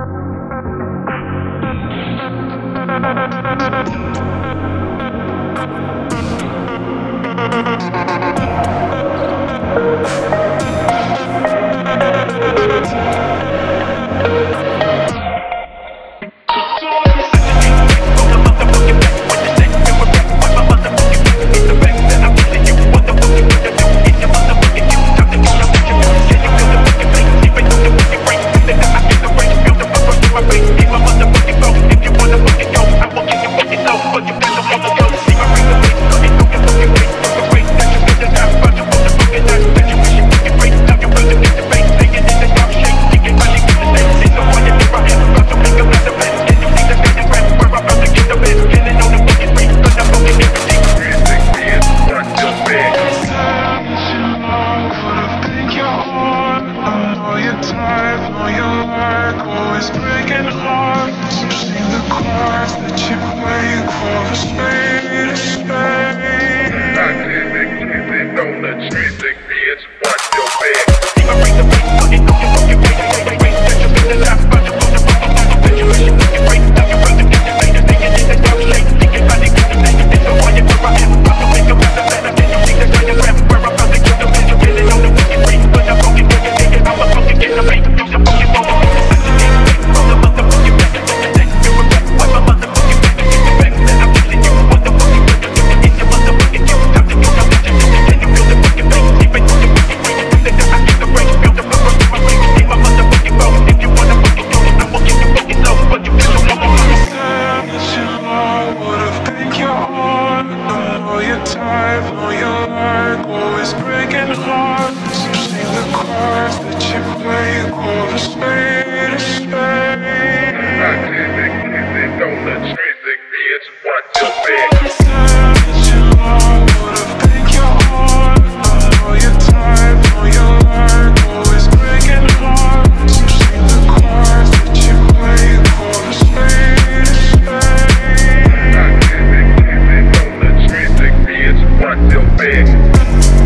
Always seen the cards that you play the spade of spades. life on your life always breaking hearts. You See the cards that you play, you call the spade a spade. I didn't did it, don't let King.